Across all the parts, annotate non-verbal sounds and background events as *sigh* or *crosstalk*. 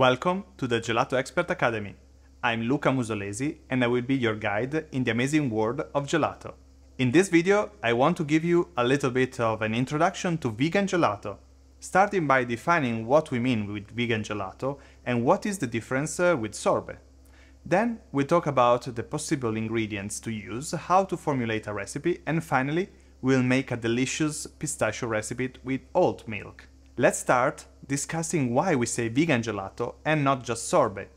Welcome to the Gelato Expert Academy. I'm Luca Musolesi and I will be your guide in the amazing world of gelato. In this video, I want to give you a little bit of an introduction to vegan gelato, starting by defining what we mean with vegan gelato and what is the difference uh, with sorbet. Then we'll talk about the possible ingredients to use, how to formulate a recipe, and finally, we'll make a delicious pistachio recipe with oat milk. Let's start discussing why we say vegan gelato and not just sorbet.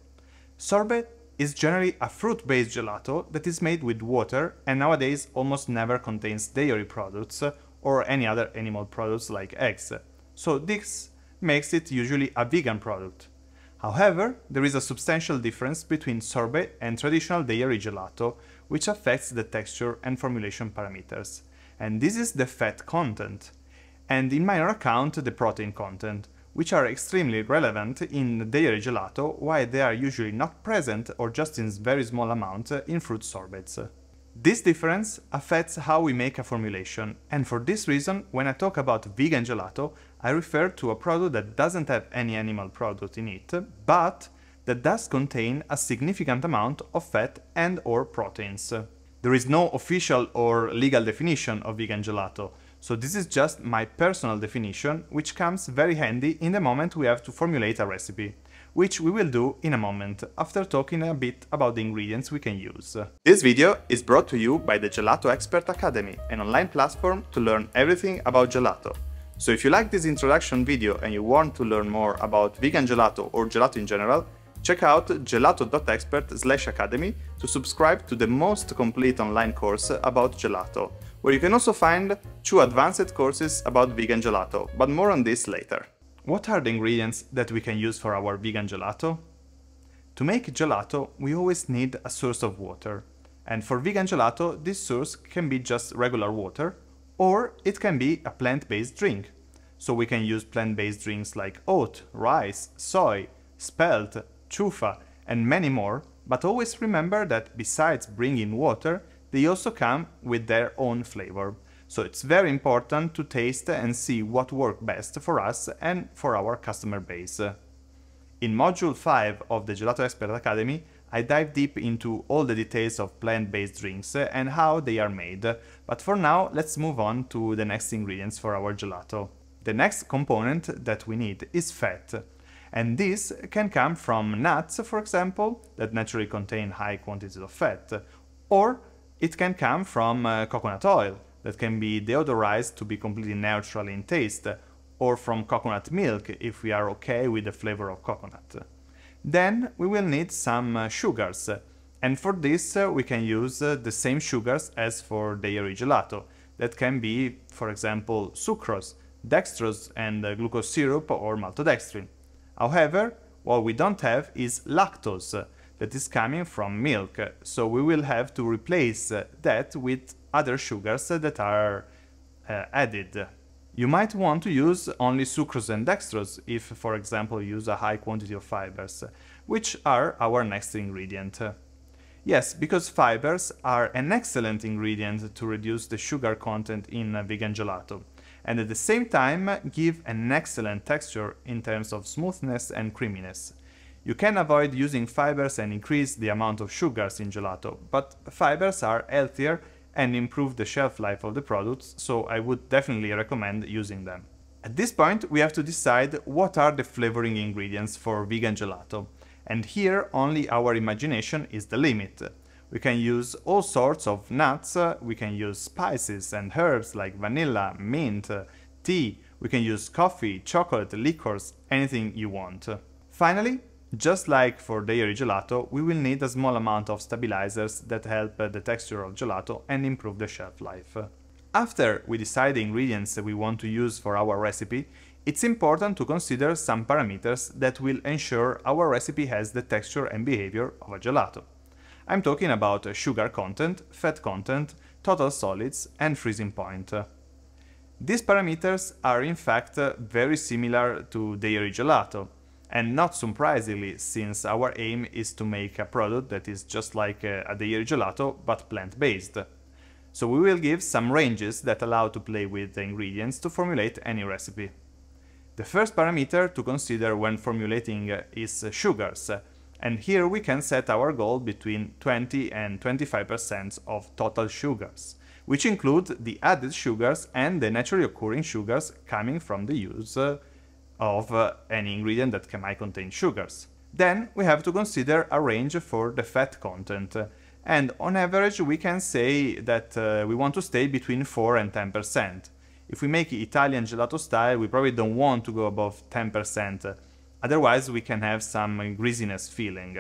Sorbet is generally a fruit-based gelato that is made with water and nowadays almost never contains dairy products uh, or any other animal products like eggs. So this makes it usually a vegan product. However, there is a substantial difference between sorbet and traditional dairy gelato, which affects the texture and formulation parameters. And this is the fat content, and in minor account the protein content, which are extremely relevant in dairy gelato, while they are usually not present or just in very small amounts in fruit sorbets. This difference affects how we make a formulation, and for this reason, when I talk about vegan gelato, I refer to a product that doesn't have any animal product in it, but that does contain a significant amount of fat and or proteins. There is no official or legal definition of vegan gelato, so this is just my personal definition, which comes very handy in the moment we have to formulate a recipe, which we will do in a moment, after talking a bit about the ingredients we can use. This video is brought to you by the Gelato Expert Academy, an online platform to learn everything about gelato. So if you like this introduction video and you want to learn more about vegan gelato or gelato in general, check out gelato.expert academy to subscribe to the most complete online course about gelato, where you can also find two advanced courses about vegan gelato, but more on this later. What are the ingredients that we can use for our vegan gelato? To make gelato, we always need a source of water. And for vegan gelato, this source can be just regular water, or it can be a plant-based drink. So we can use plant-based drinks like oat, rice, soy, spelt, chufa, and many more, but always remember that besides bringing water, they also come with their own flavor. So it's very important to taste and see what works best for us and for our customer base. In Module 5 of the Gelato Expert Academy, I dive deep into all the details of plant-based drinks and how they are made, but for now let's move on to the next ingredients for our gelato. The next component that we need is fat, and this can come from nuts, for example, that naturally contain high quantities of fat, or it can come from uh, coconut oil that can be deodorized to be completely neutral in taste, or from coconut milk if we are okay with the flavor of coconut. Then we will need some uh, sugars, and for this uh, we can use uh, the same sugars as for dairy gelato. That can be, for example, sucrose, dextrose and uh, glucose syrup or maltodextrin. However, what we don't have is lactose, that is coming from milk, so we will have to replace that with other sugars that are uh, added. You might want to use only sucrose and dextrose if, for example, you use a high quantity of fibers, which are our next ingredient. Yes, because fibers are an excellent ingredient to reduce the sugar content in vegan gelato, and at the same time give an excellent texture in terms of smoothness and creaminess. You can avoid using fibers and increase the amount of sugars in gelato, but fibers are healthier and improve the shelf life of the products, so I would definitely recommend using them. At this point, we have to decide what are the flavoring ingredients for vegan gelato, and here only our imagination is the limit. We can use all sorts of nuts, we can use spices and herbs like vanilla, mint, tea, we can use coffee, chocolate, liquors, anything you want. Finally, just like for dairy gelato, we will need a small amount of stabilizers that help uh, the texture of gelato and improve the shelf life. After we decide the ingredients we want to use for our recipe, it's important to consider some parameters that will ensure our recipe has the texture and behavior of a gelato. I'm talking about sugar content, fat content, total solids and freezing point. These parameters are in fact very similar to dairy gelato, and not surprisingly, since our aim is to make a product that is just like a, a dairy gelato, but plant-based. So we will give some ranges that allow to play with the ingredients to formulate any recipe. The first parameter to consider when formulating is sugars, and here we can set our goal between 20 and 25% of total sugars, which include the added sugars and the naturally occurring sugars coming from the use uh, of any ingredient that can, might contain sugars. Then we have to consider a range for the fat content, and on average we can say that uh, we want to stay between 4 and 10%. If we make Italian gelato style, we probably don't want to go above 10%, otherwise we can have some greasiness feeling.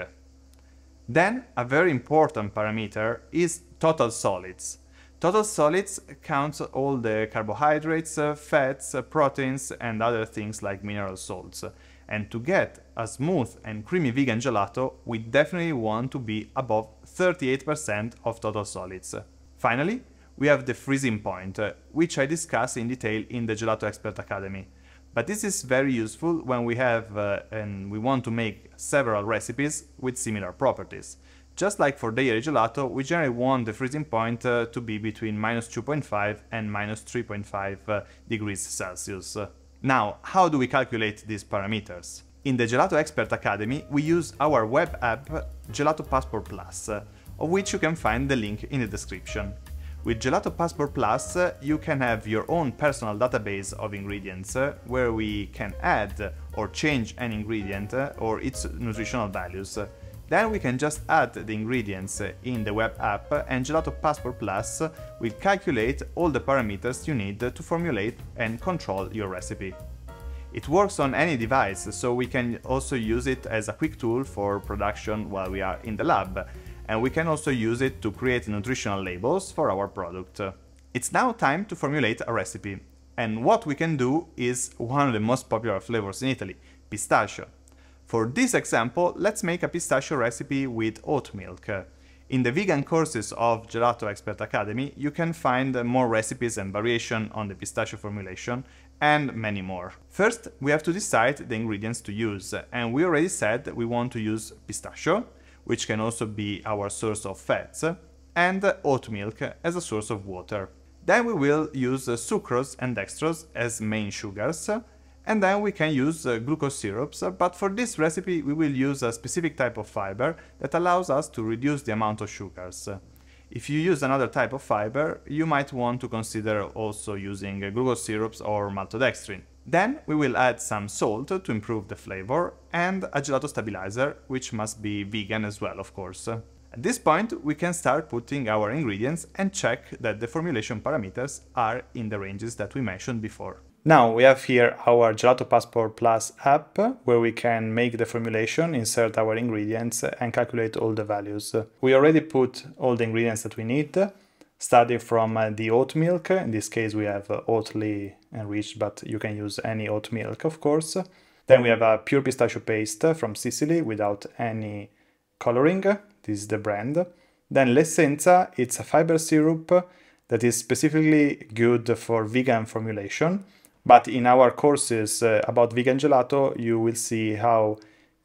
Then, a very important parameter is total solids. Total solids counts all the carbohydrates, uh, fats, uh, proteins and other things like mineral salts. And to get a smooth and creamy vegan gelato, we definitely want to be above 38% of total solids. Finally, we have the freezing point, uh, which I discuss in detail in the Gelato Expert Academy. But this is very useful when we have uh, and we want to make several recipes with similar properties. Just like for dairy gelato, we generally want the freezing point uh, to be between minus 2.5 and minus 3.5 uh, degrees Celsius. Now, how do we calculate these parameters? In the Gelato Expert Academy, we use our web app Gelato Passport Plus, of which you can find the link in the description. With Gelato Passport Plus, you can have your own personal database of ingredients where we can add or change an ingredient or its nutritional values. Then we can just add the ingredients in the web app and Gelato Passport Plus will calculate all the parameters you need to formulate and control your recipe. It works on any device, so we can also use it as a quick tool for production while we are in the lab, and we can also use it to create nutritional labels for our product. It's now time to formulate a recipe, and what we can do is one of the most popular flavors in Italy, pistachio. For this example, let's make a pistachio recipe with oat milk. In the vegan courses of Gelato Expert Academy, you can find more recipes and variation on the pistachio formulation and many more. First, we have to decide the ingredients to use, and we already said we want to use pistachio, which can also be our source of fats, and oat milk as a source of water. Then we will use sucrose and dextrose as main sugars, and then we can use uh, glucose syrups, uh, but for this recipe we will use a specific type of fiber that allows us to reduce the amount of sugars. If you use another type of fiber, you might want to consider also using uh, glucose syrups or maltodextrin. Then we will add some salt to improve the flavor and a gelato stabilizer, which must be vegan as well, of course. At this point, we can start putting our ingredients and check that the formulation parameters are in the ranges that we mentioned before. Now we have here our Gelato Passport Plus app where we can make the formulation, insert our ingredients and calculate all the values. We already put all the ingredients that we need, starting from uh, the oat milk. In this case we have uh, Oatly enriched, but you can use any oat milk of course. Then we have a pure pistachio paste from Sicily without any coloring. This is the brand. Then LESSenza, it's a fiber syrup that is specifically good for vegan formulation but in our courses uh, about vegan gelato, you will see how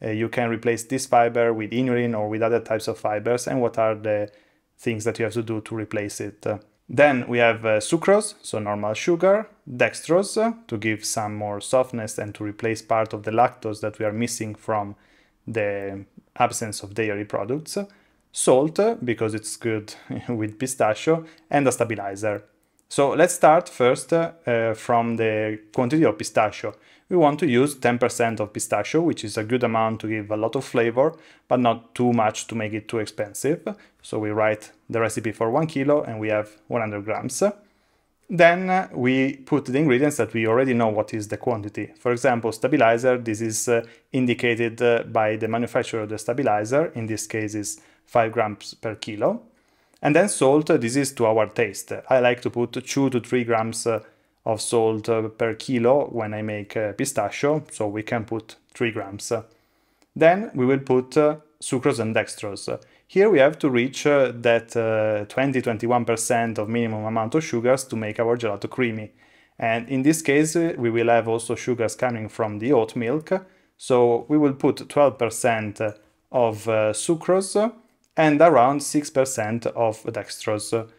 uh, you can replace this fiber with inulin or with other types of fibers and what are the things that you have to do to replace it. Then we have uh, sucrose, so normal sugar, dextrose uh, to give some more softness and to replace part of the lactose that we are missing from the absence of dairy products, salt because it's good *laughs* with pistachio, and a stabilizer. So let's start first uh, from the quantity of pistachio. We want to use 10% of pistachio, which is a good amount to give a lot of flavor, but not too much to make it too expensive. So we write the recipe for 1 kilo and we have 100 grams. Then uh, we put the ingredients that we already know what is the quantity. For example, stabilizer, this is uh, indicated uh, by the manufacturer of the stabilizer, in this case is 5 grams per kilo. And then salt, this is to our taste. I like to put 2 to 3 grams uh, of salt uh, per kilo when I make uh, pistachio, so we can put 3 grams. Then we will put sucrose and dextrose. Here we have to reach uh, that 20-21% of minimum amount of sugars to make our gelato creamy. And in this case, we will have also sugars coming from the oat milk. So we will put 12% of uh, sucrose and around 6% of dextrose.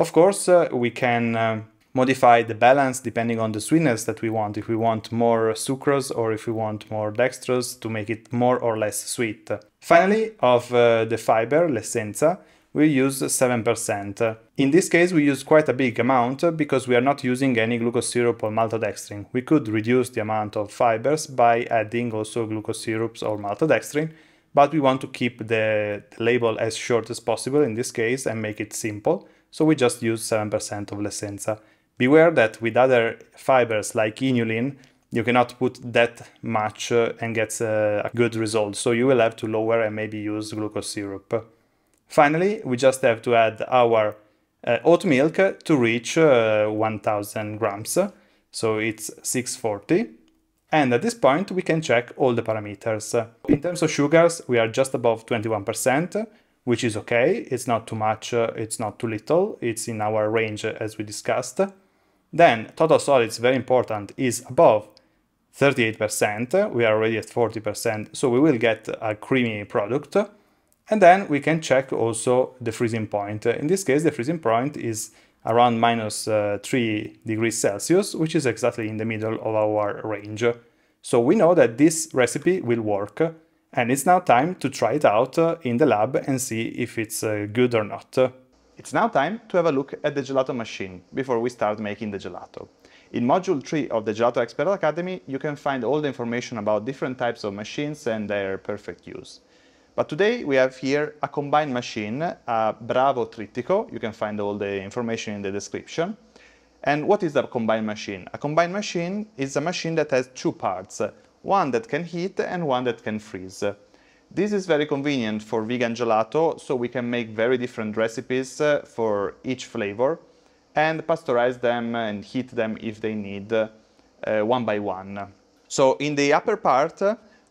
Of course, uh, we can uh, modify the balance depending on the sweetness that we want, if we want more sucrose or if we want more dextrose to make it more or less sweet. Finally, of uh, the fiber, LESSenza, we use 7%. In this case, we use quite a big amount because we are not using any glucose syrup or maltodextrin. We could reduce the amount of fibers by adding also glucose syrups or maltodextrin, but we want to keep the, the label as short as possible in this case and make it simple, so we just use 7% of LESSenza. Beware that with other fibers like inulin, you cannot put that much uh, and get uh, a good result, so you will have to lower and maybe use glucose syrup. Finally, we just have to add our uh, oat milk to reach uh, 1000 grams, so it's 640. And at this point, we can check all the parameters. In terms of sugars, we are just above 21%, which is okay. It's not too much, uh, it's not too little. It's in our range as we discussed. Then total solids, very important, is above 38%. We are already at 40%, so we will get a creamy product. And then we can check also the freezing point. In this case, the freezing point is around minus, uh, 3 degrees Celsius, which is exactly in the middle of our range. So we know that this recipe will work, and it's now time to try it out uh, in the lab and see if it's uh, good or not. It's now time to have a look at the gelato machine before we start making the gelato. In Module 3 of the Gelato Expert Academy, you can find all the information about different types of machines and their perfect use. But today we have here a combined machine, a Bravo Trittico. You can find all the information in the description. And what is a combined machine? A combined machine is a machine that has two parts, one that can heat and one that can freeze. This is very convenient for vegan gelato, so we can make very different recipes uh, for each flavor and pasteurize them and heat them if they need uh, one by one. So in the upper part,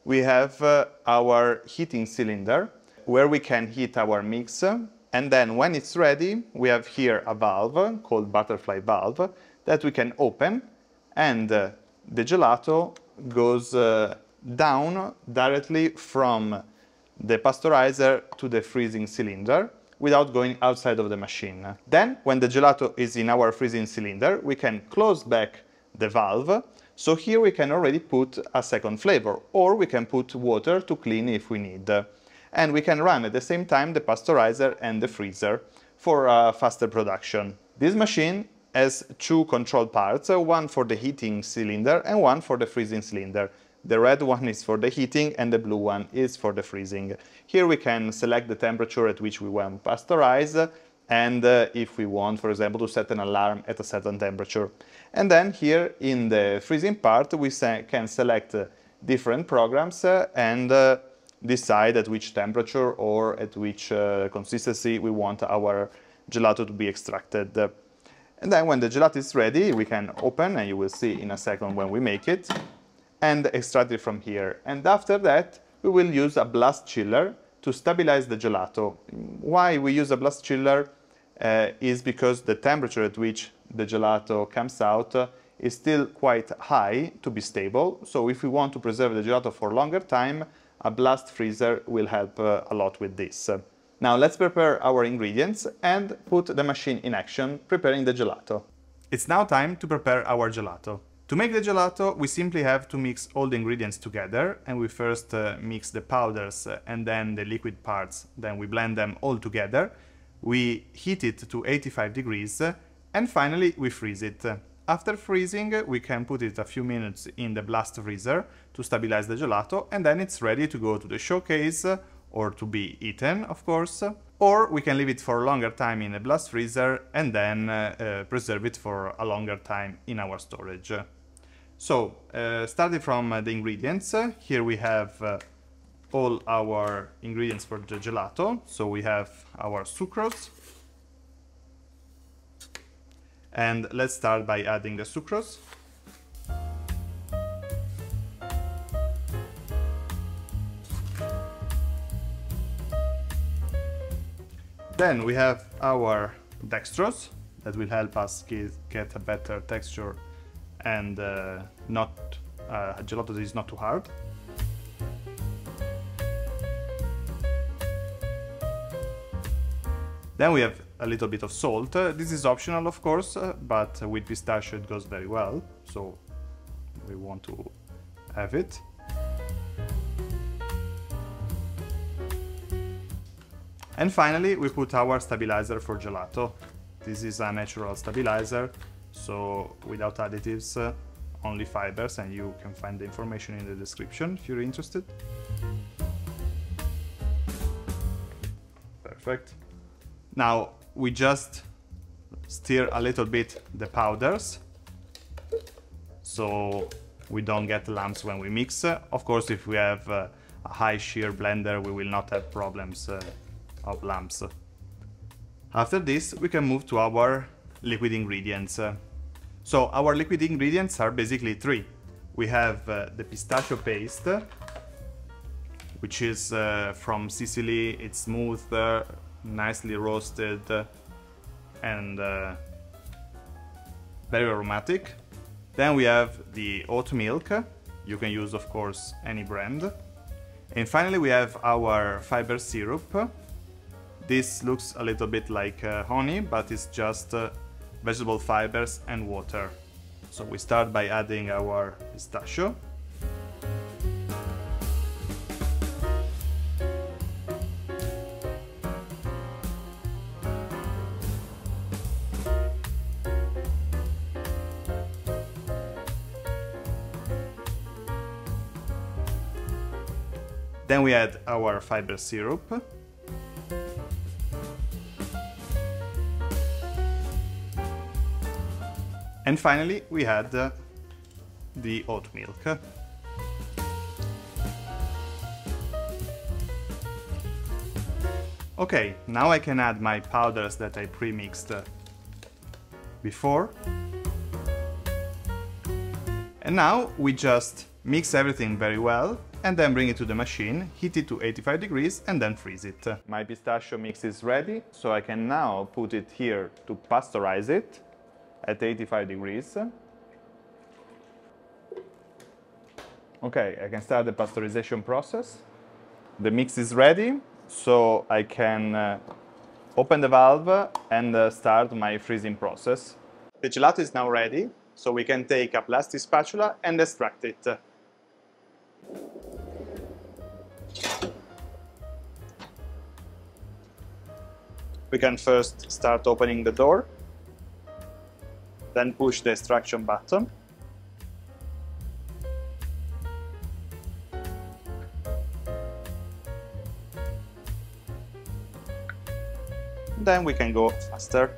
we have uh, our heating cylinder where we can heat our mix and then when it's ready we have here a valve called butterfly valve that we can open and uh, the gelato goes uh, down directly from the pasteurizer to the freezing cylinder without going outside of the machine. Then, when the gelato is in our freezing cylinder, we can close back the valve so here we can already put a second flavor, or we can put water to clean if we need. And we can run at the same time the pasteurizer and the freezer for uh, faster production. This machine has two control parts, uh, one for the heating cylinder and one for the freezing cylinder. The red one is for the heating and the blue one is for the freezing. Here we can select the temperature at which we want pasteurize and uh, if we want, for example, to set an alarm at a certain temperature. And then here in the freezing part, we can select uh, different programs uh, and uh, decide at which temperature or at which uh, consistency we want our gelato to be extracted. And then when the gelato is ready, we can open, and you will see in a second when we make it, and extract it from here. And after that, we will use a blast chiller to stabilize the gelato. Why we use a blast chiller uh, is because the temperature at which the gelato comes out uh, is still quite high to be stable. So if we want to preserve the gelato for longer time, a blast freezer will help uh, a lot with this. Now let's prepare our ingredients and put the machine in action, preparing the gelato. It's now time to prepare our gelato. To make the gelato, we simply have to mix all the ingredients together and we first uh, mix the powders and then the liquid parts, then we blend them all together. We heat it to 85 degrees and finally we freeze it. After freezing, we can put it a few minutes in the blast freezer to stabilize the gelato and then it's ready to go to the showcase or to be eaten, of course. Or we can leave it for a longer time in a blast freezer and then uh, uh, preserve it for a longer time in our storage. So, uh, starting from uh, the ingredients, here we have uh, all our ingredients for the gelato. So we have our sucrose, and let's start by adding the sucrose. Then we have our dextrose that will help us get a better texture and uh, not uh, gelato that is not too hard. Then we have a little bit of salt. Uh, this is optional, of course, uh, but with pistachio it goes very well, so we want to have it. And finally, we put our stabilizer for gelato. This is a natural stabilizer, so without additives, uh, only fibers, and you can find the information in the description if you're interested. Perfect. Now, we just stir a little bit the powders, so we don't get lumps when we mix. Of course, if we have uh, a high shear blender, we will not have problems uh, of lumps. After this, we can move to our liquid ingredients. So our liquid ingredients are basically three. We have uh, the pistachio paste, which is from Sicily. It's smooth, nicely roasted, and uh, very aromatic. Then we have the oat milk. You can use, of course, any brand. And finally, we have our fiber syrup, this looks a little bit like uh, honey, but it's just uh, vegetable fibers and water. So we start by adding our pistachio. Then we add our fiber syrup. And finally, we add uh, the oat milk. Okay, now I can add my powders that I pre-mixed uh, before. And now we just mix everything very well and then bring it to the machine, heat it to 85 degrees and then freeze it. My pistachio mix is ready, so I can now put it here to pasteurize it at 85 degrees. Okay, I can start the pasteurization process. The mix is ready, so I can uh, open the valve and uh, start my freezing process. The gelato is now ready, so we can take a plastic spatula and extract it. We can first start opening the door then push the extraction button. Then we can go faster.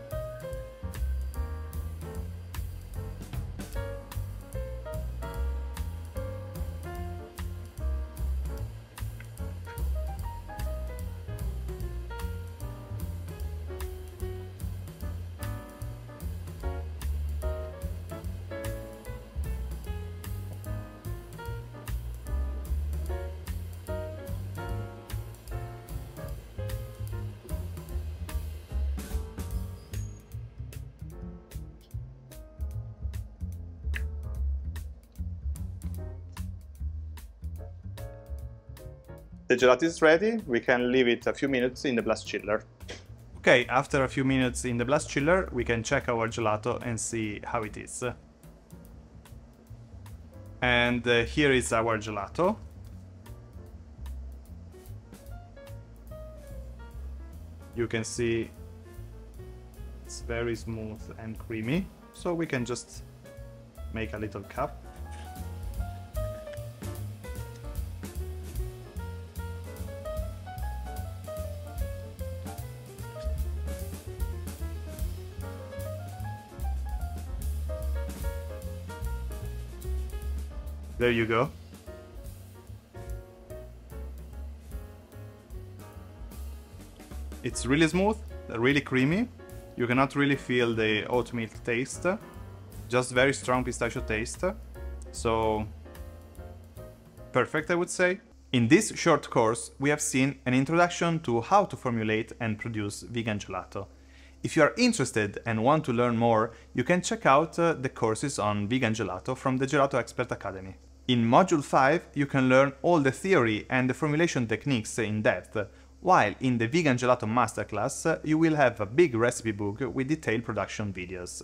The gelato is ready, we can leave it a few minutes in the blast chiller. Okay, after a few minutes in the blast chiller, we can check our gelato and see how it is. And uh, here is our gelato. You can see it's very smooth and creamy, so we can just make a little cup There you go. It's really smooth, really creamy. You cannot really feel the oat milk taste, just very strong pistachio taste. So, perfect I would say. In this short course, we have seen an introduction to how to formulate and produce vegan gelato. If you are interested and want to learn more, you can check out uh, the courses on vegan gelato from the Gelato Expert Academy. In Module 5, you can learn all the theory and the formulation techniques in depth, while in the Vegan Gelato Masterclass you will have a big recipe book with detailed production videos.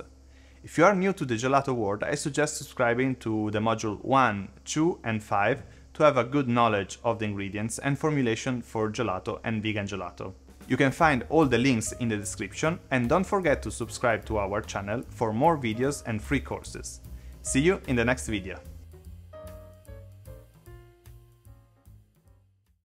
If you are new to the gelato world, I suggest subscribing to the module 1, 2 and 5 to have a good knowledge of the ingredients and formulation for gelato and vegan gelato. You can find all the links in the description and don't forget to subscribe to our channel for more videos and free courses. See you in the next video.